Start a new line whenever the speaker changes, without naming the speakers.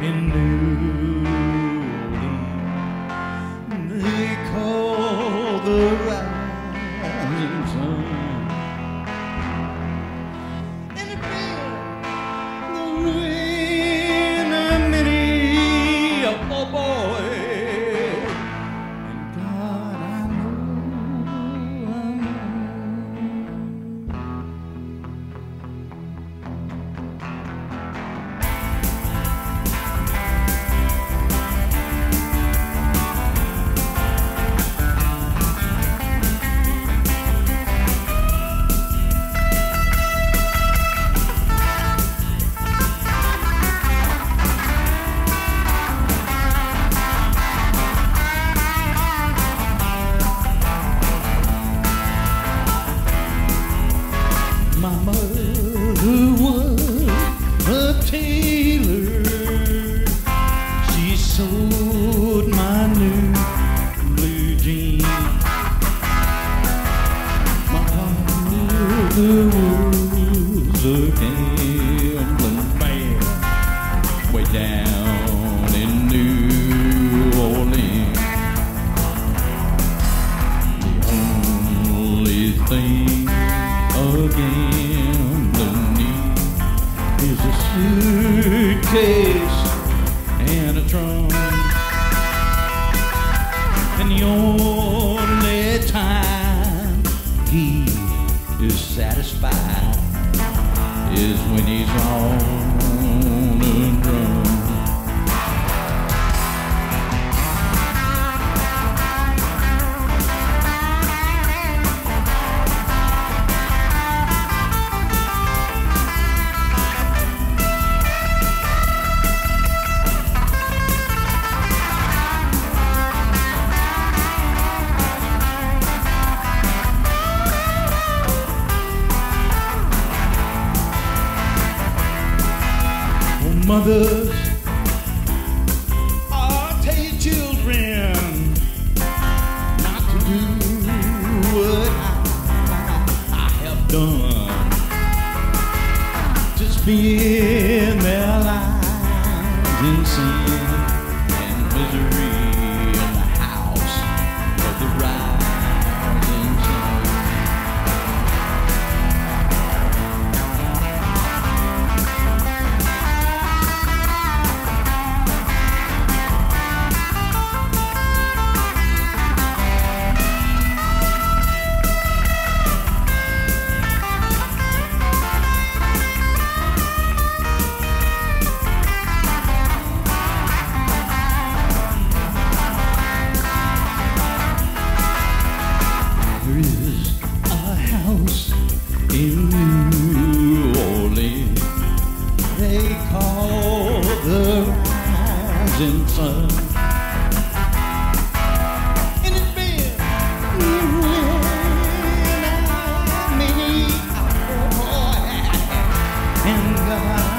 in New My mother was a tailor. She sewed my new blue jeans. My father was a gambling man way down needs is a suitcase and a trunk. And the only time he is satisfied is when he's on mothers, oh, tell your children not to do what I, I have done. To spend their lives in sin and misery And it's been when I and God.